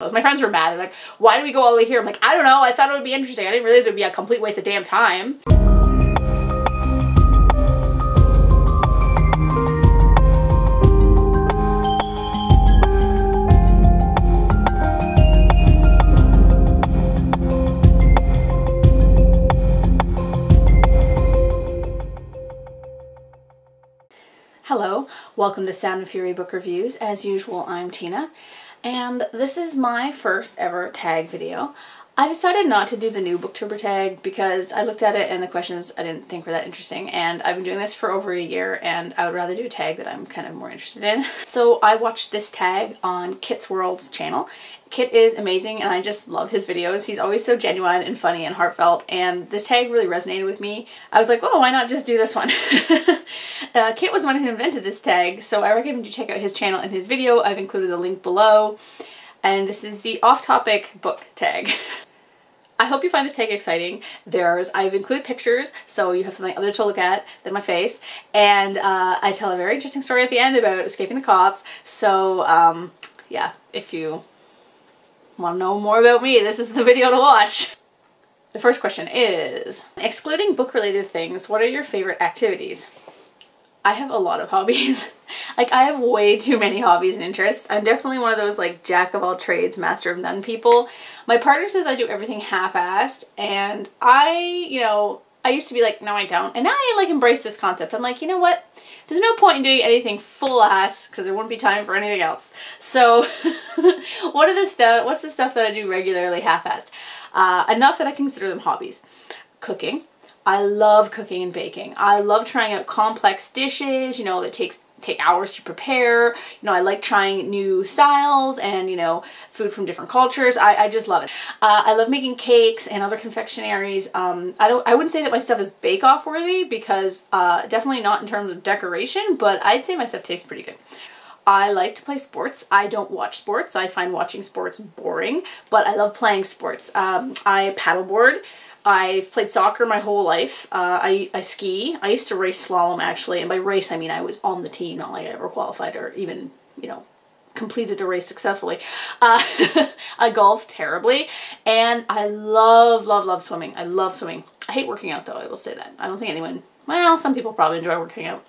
My friends were mad. They're like, why do we go all the way here? I'm like, I don't know. I thought it would be interesting. I didn't realize it would be a complete waste of damn time. Hello, welcome to Sound and Fury Book Reviews. As usual, I'm Tina, and this is my first ever tag video. I decided not to do the new booktuber tag because I looked at it and the questions I didn't think were that interesting and I've been doing this for over a year and I would rather do a tag that I'm kind of more interested in. So I watched this tag on Kit's World's channel Kit is amazing and I just love his videos. He's always so genuine and funny and heartfelt and this tag really resonated with me. I was like, oh, why not just do this one? uh, Kit was the one who invented this tag, so I recommend you check out his channel and his video. I've included the link below. And this is the off-topic book tag. I hope you find this tag exciting. There's, I've included pictures, so you have something other to look at than my face. And uh, I tell a very interesting story at the end about escaping the cops. So, um, yeah, if you want to know more about me, this is the video to watch. The first question is, excluding book-related things, what are your favorite activities? I have a lot of hobbies. like I have way too many hobbies and interests. I'm definitely one of those like jack of all trades, master of none people. My partner says I do everything half-assed and I, you know, I used to be like, no I don't. And now I like embrace this concept. I'm like, you know what? there's no point in doing anything full ass because there wouldn't be time for anything else. So what are the stuff, what's the stuff that I do regularly half-assed? Uh, enough that I consider them hobbies. Cooking. I love cooking and baking. I love trying out complex dishes, you know, that takes take hours to prepare. You know, I like trying new styles and, you know, food from different cultures. I, I just love it. Uh, I love making cakes and other confectionaries. Um, I don't, I wouldn't say that my stuff is bake-off worthy because uh, definitely not in terms of decoration, but I'd say my stuff tastes pretty good. I like to play sports. I don't watch sports. I find watching sports boring, but I love playing sports. Um, I paddleboard. I've played soccer my whole life. Uh, I, I ski. I used to race slalom actually, and by race I mean I was on the team, not like I ever qualified or even, you know, completed a race successfully. Uh, I golf terribly, and I love, love, love swimming. I love swimming. I hate working out though, I will say that. I don't think anyone, well, some people probably enjoy working out.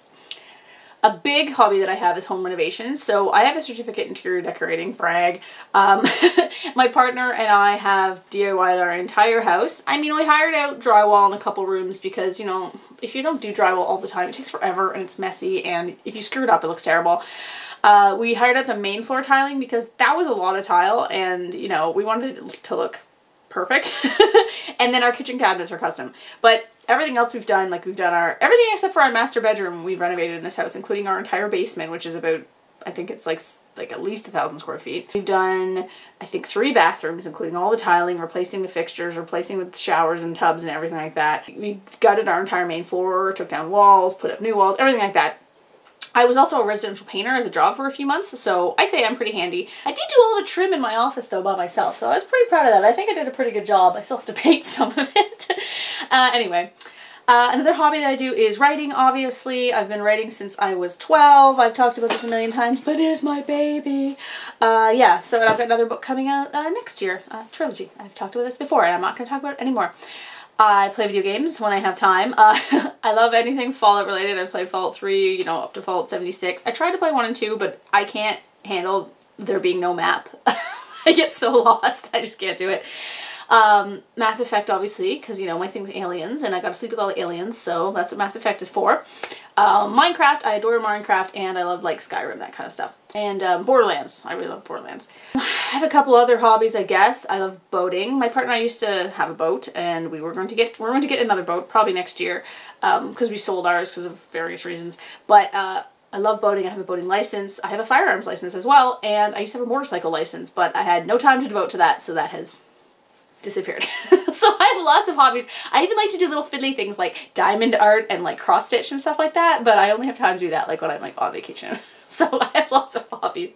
A big hobby that I have is home renovations. So I have a certificate in interior decorating, brag. Um, my partner and I have DIYed our entire house. I mean, we hired out drywall in a couple rooms because, you know, if you don't do drywall all the time, it takes forever and it's messy and if you screw it up, it looks terrible. Uh, we hired out the main floor tiling because that was a lot of tile and, you know, we wanted it to look perfect. and then our kitchen cabinets are custom. But everything else we've done, like we've done our, everything except for our master bedroom we've renovated in this house, including our entire basement, which is about, I think it's like like at least a thousand square feet. We've done, I think, three bathrooms, including all the tiling, replacing the fixtures, replacing the showers and tubs and everything like that. We gutted our entire main floor, took down walls, put up new walls, everything like that. I was also a residential painter as a job for a few months, so I'd say I'm pretty handy. I did do all the trim in my office though by myself, so I was pretty proud of that. I think I did a pretty good job. I still have to paint some of it. uh, anyway, uh, another hobby that I do is writing, obviously. I've been writing since I was 12. I've talked about this a million times, but it's my baby. Uh, yeah, so I've got another book coming out uh, next year, a trilogy. I've talked about this before, and I'm not going to talk about it anymore. I play video games when I have time. Uh, I love anything Fallout related. I've played Fallout 3, you know, up to Fallout 76. I tried to play 1 and 2, but I can't handle there being no map. I get so lost. I just can't do it. Um, Mass Effect, obviously, because, you know, my thing's aliens, and I gotta sleep with all the aliens, so that's what Mass Effect is for. Um, Minecraft, I adore Minecraft, and I love, like, Skyrim, that kind of stuff. And um, Borderlands, I really love Borderlands. I have a couple other hobbies, I guess. I love boating. My partner and I used to have a boat, and we were going to get, we're going to get another boat, probably next year, because um, we sold ours because of various reasons. But, uh, I love boating. I have a boating license. I have a firearms license as well, and I used to have a motorcycle license, but I had no time to devote to that, so that has disappeared. so I have lots of hobbies. I even like to do little fiddly things like diamond art and like cross stitch and stuff like that, but I only have time to do that like when I'm like on vacation. so I have lots of hobbies.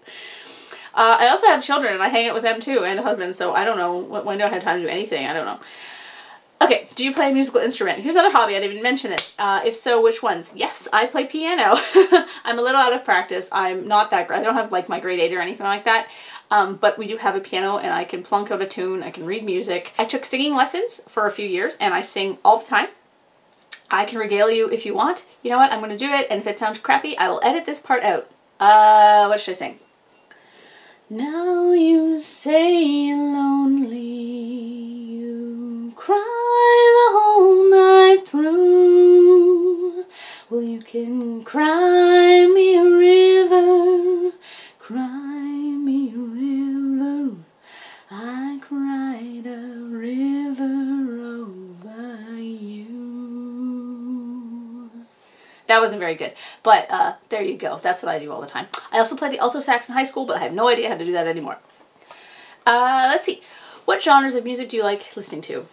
Uh, I also have children and I hang out with them too and a husband, so I don't know, when do I have time to do anything? I don't know. Okay, do you play a musical instrument? Here's another hobby, I didn't even mention this. Uh, if so, which ones? Yes, I play piano. I'm a little out of practice. I'm not that great. I don't have like my grade 8 or anything like that. um, but we do have a piano and I can plunk out a tune, I can read music. I took singing lessons for a few years and I sing all the time. I can regale you if you want. You know what, I'm gonna do it and if it sounds crappy, I will edit this part out. Uh, what should I sing? Now you say lonely, cry the whole night through. Well, you can cry me a river, cry me a river. I cried a river over you. That wasn't very good, but uh, there you go. That's what I do all the time. I also played the alto sax in high school, but I have no idea how to do that anymore. Uh, let's see. What genres of music do you like listening to?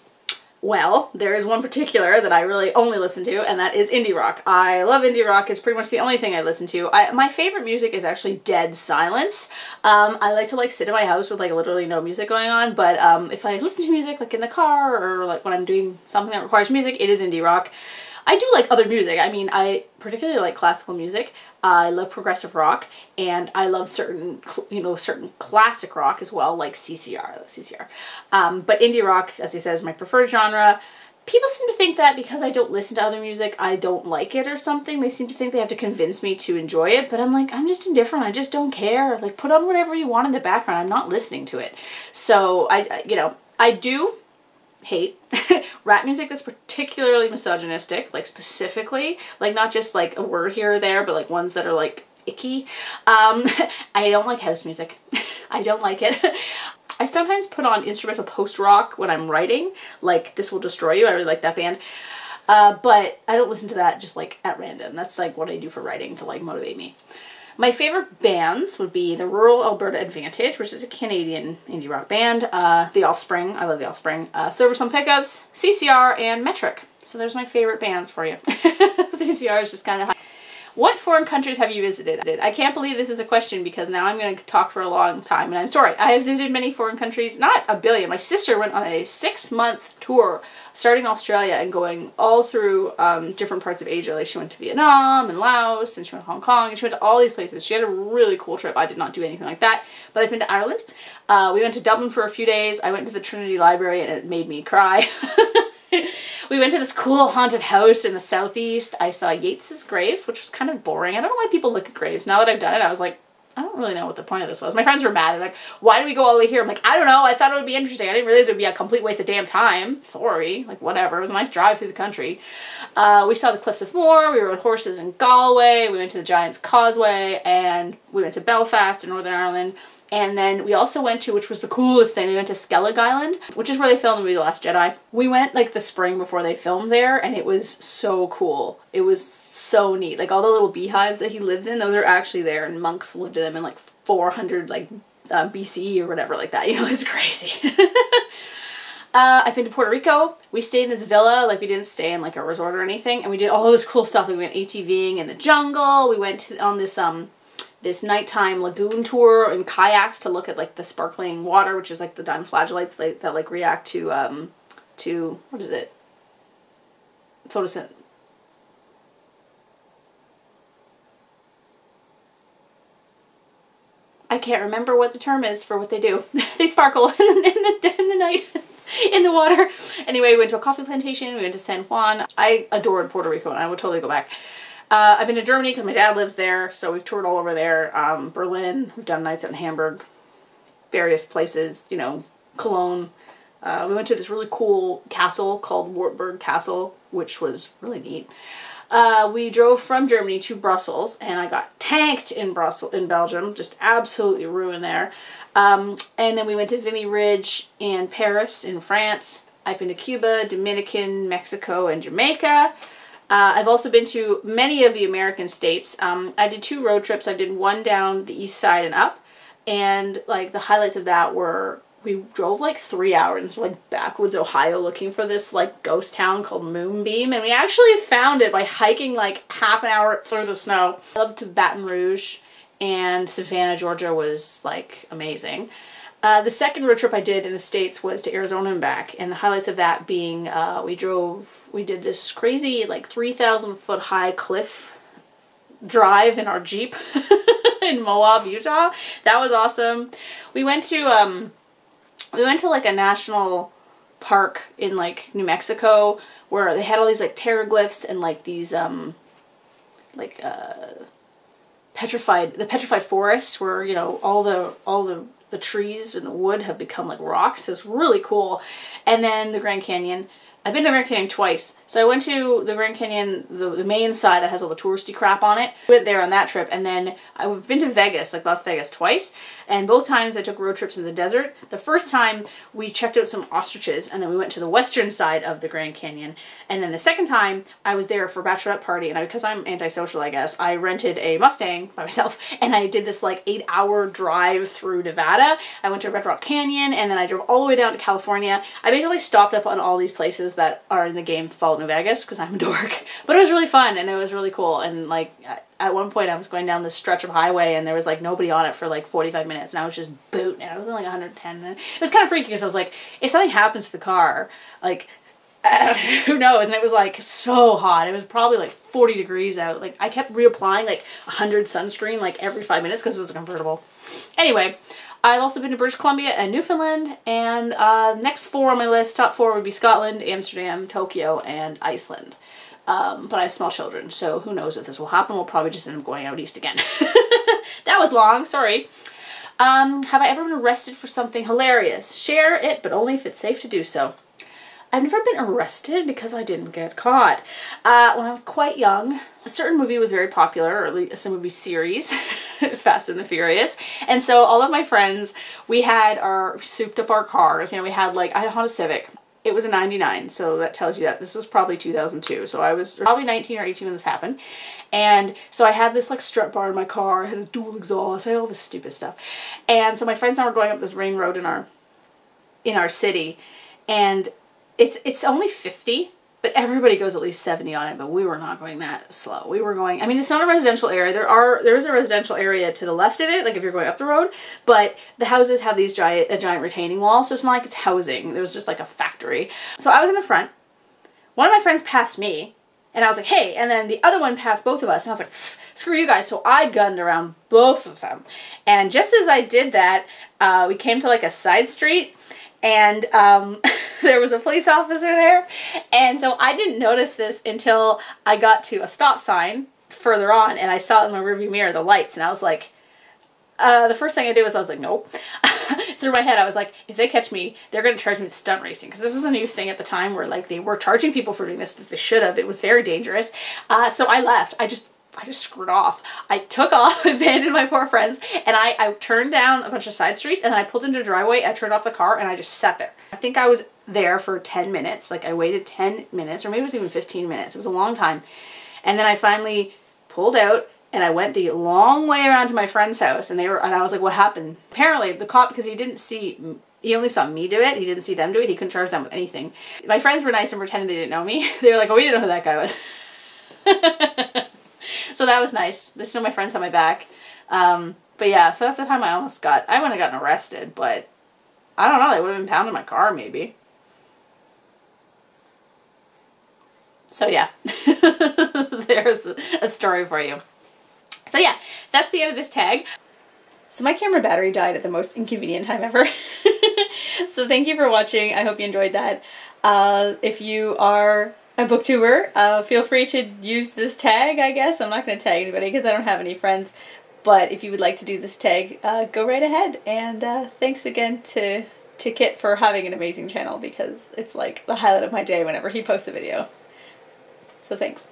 Well, there is one particular that I really only listen to, and that is indie rock. I love indie rock. It's pretty much the only thing I listen to. I, my favorite music is actually dead silence. Um, I like to like sit in my house with like literally no music going on, but um, if I listen to music like in the car or like when I'm doing something that requires music, it is indie rock. I do like other music. I mean, I particularly like classical music. I love progressive rock, and I love certain, you know, certain classic rock as well, like CCR, CCR. Um, but indie rock, as he says, my preferred genre. People seem to think that because I don't listen to other music, I don't like it or something. They seem to think they have to convince me to enjoy it, but I'm like, I'm just indifferent. I just don't care. Like, put on whatever you want in the background. I'm not listening to it. So, I, you know, I do hate rap music that's particularly misogynistic, like specifically, like not just like a word here or there, but like ones that are like icky. Um, I don't like house music. I don't like it. I sometimes put on instrumental post-rock when I'm writing, like This Will Destroy You, I really like that band. Uh, but I don't listen to that just like at random. That's like what I do for writing to like motivate me. My favorite bands would be the Rural Alberta Advantage, which is a Canadian indie rock band, uh, The Offspring, I love The Offspring, uh, Silversun Pickups, CCR, and Metric. So there's my favorite bands for you. CCR is just kind of high. What foreign countries have you visited? I can't believe this is a question because now I'm going to talk for a long time. And I'm sorry, I have visited many foreign countries, not a billion. My sister went on a six month tour starting Australia and going all through um, different parts of Asia. Like she went to Vietnam and Laos and she went to Hong Kong and she went to all these places. She had a really cool trip. I did not do anything like that, but I've been to Ireland. Uh, we went to Dublin for a few days. I went to the Trinity Library and it made me cry. we went to this cool haunted house in the southeast. I saw Yeats's grave, which was kind of boring. I don't know why people look at graves. Now that I've done it, I was like, I don't really know what the point of this was. My friends were mad. They're like, why do we go all the way here? I'm like, I don't know. I thought it would be interesting. I didn't realize it would be a complete waste of damn time. Sorry. Like, whatever. It was a nice drive through the country. Uh, we saw the Cliffs of Moher. We rode horses in Galway. We went to the Giant's Causeway. And we went to Belfast in Northern Ireland. And then we also went to, which was the coolest thing, we went to Skellig Island, which is where they filmed the movie The Last Jedi. We went like the spring before they filmed there, and it was so cool. It was so neat. Like all the little beehives that he lives in, those are actually there, and monks lived in them in like 400 like uh, BCE or whatever like that. You know, it's crazy. Uh, I've been to Puerto Rico. We stayed in this villa, like we didn't stay in like a resort or anything, and we did all this cool stuff. Like we went ATVing in the jungle. We went to, on this um this nighttime lagoon tour in kayaks to look at like the sparkling water, which is like the dinoflagellates that, that like react to um to what is it? Photosynth. I can't remember what the term is for what they do. they sparkle in the, in the, night in the water. Anyway, we went to a coffee plantation. We went to San Juan. I adored Puerto Rico and I would totally go back. Uh, I've been to Germany because my dad lives there, so we've toured all over there. Um, Berlin, we've done nights out in Hamburg, various places, you know, Cologne. Uh, we went to this really cool castle called Wartburg Castle, which was really neat. Uh, we drove from Germany to Brussels, and I got tanked in Brussels, in Belgium, just absolutely ruined there. Um, and then we went to Vimy Ridge in Paris, in France. I've been to Cuba, Dominican, Mexico, and Jamaica. Uh, I've also been to many of the American states. Um, I did two road trips. I did one down the east side and up. And like the highlights of that were we drove like three hours into like backwoods Ohio looking for this like ghost town called Moonbeam and we actually found it by hiking like half an hour through the snow. I loved to Baton Rouge and Savannah, Georgia was like amazing. Uh, the second road trip I did in the States was to Arizona and back, and the highlights of that being uh, we drove, we did this crazy like 3,000 foot high cliff drive in our Jeep. in Moab, Utah. That was awesome. We went to um we went to like a national park in like New Mexico where they had all these like petroglyphs and like these um like uh petrified the petrified forest where you know all the all the the trees and the wood have become like rocks. So it's really cool. And then the Grand Canyon. I've been to the Grand Canyon twice. So I went to the Grand Canyon, the, the main side that has all the touristy crap on it. Went there on that trip. And then I've been to Vegas, like Las Vegas, twice. And both times I took road trips in the desert. The first time we checked out some ostriches and then we went to the western side of the Grand Canyon. And then the second time I was there for a bachelorette party. And I, because I'm antisocial, I guess, I rented a Mustang by myself. And I did this like eight hour drive through Nevada. I went to Red Rock Canyon and then I drove all the way down to California. I basically stopped up on all these places that are in the game Fallout New Vegas because I'm a dork. But it was really fun and it was really cool. And like at one point I was going down this stretch of highway and there was like nobody on it for like 45 minutes and I was just booting it. I was like 110 it was kind of freaky because I was like, if something happens to the car, like uh, who knows? And it was like so hot. It was probably like 40 degrees out. Like I kept reapplying like 100 sunscreen like every five minutes because it was a convertible. Anyway, I've also been to British Columbia and Newfoundland, and uh, next four on my list, top four would be Scotland, Amsterdam, Tokyo, and Iceland. Um, but I have small children, so who knows if this will happen. We'll probably just end up going out east again. that was long, sorry. Um, have I ever been arrested for something hilarious? Share it, but only if it's safe to do so. I've never been arrested because I didn't get caught. Uh, when I was quite young, a certain movie was very popular, or at least a movie series, Fast and the Furious. And so all of my friends, we had our, souped up our cars. You know, we had like, I had a Honda Civic. It was a 99, so that tells you that. This was probably 2002, so I was probably 19 or 18 when this happened. And so I had this like strut bar in my car, I had a dual exhaust, I had all this stupid stuff. And so my friends and I were going up this ring road in our in our city, and it's it's only 50, but everybody goes at least 70 on it, but we were not going that slow. We were going, I mean, it's not a residential area. There are, there is a residential area to the left of it, like if you're going up the road, but the houses have these giant, a giant retaining wall, so it's not like it's housing. There was just like a factory. So I was in the front. One of my friends passed me, and I was like, hey, and then the other one passed both of us, and I was like, screw you guys. So I gunned around both of them. And just as I did that, uh, we came to like a side street, and um, there was a police officer there. And so I didn't notice this until I got to a stop sign further on and I saw in my rearview mirror the lights and I was like, uh, the first thing I did was I was like, nope. Through my head, I was like, if they catch me, they're going to charge me with stunt racing. Because this was a new thing at the time where like they were charging people for doing this that they should have. It was very dangerous. Uh, so I left. I just I just screwed off. I took off, abandoned my poor friends, and I, I turned down a bunch of side streets, and then I pulled into a driveway, I turned off the car, and I just sat there. I think I was there for 10 minutes. Like, I waited 10 minutes, or maybe it was even 15 minutes. It was a long time. And then I finally pulled out, and I went the long way around to my friend's house, and they were, and I was like, what happened? Apparently, the cop, because he didn't see he only saw me do it. He didn't see them do it. He couldn't charge them with anything. My friends were nice and pretended they didn't know me. They were like, oh, we didn't know who that guy was. so that was nice. This know my friends had my back. Um, but yeah, so that's the time I almost got, I wouldn't have gotten arrested, but I don't know, they would have impounded my car maybe. So yeah, there's a story for you. So yeah, that's the end of this tag. So my camera battery died at the most inconvenient time ever. so thank you for watching. I hope you enjoyed that. Uh, if you are a booktuber, uh, feel free to use this tag, I guess. I'm not going to tag anybody because I don't have any friends. But if you would like to do this tag, uh, go right ahead. And uh, thanks again to, to Kit for having an amazing channel because it's like the highlight of my day whenever he posts a video. So thanks.